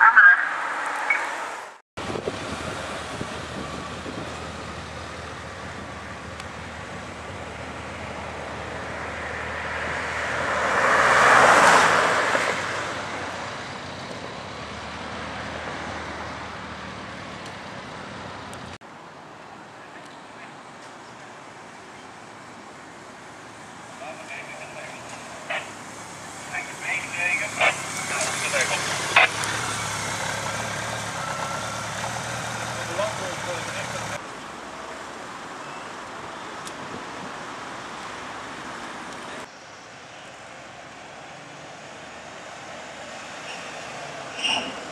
Uh-huh. Amen.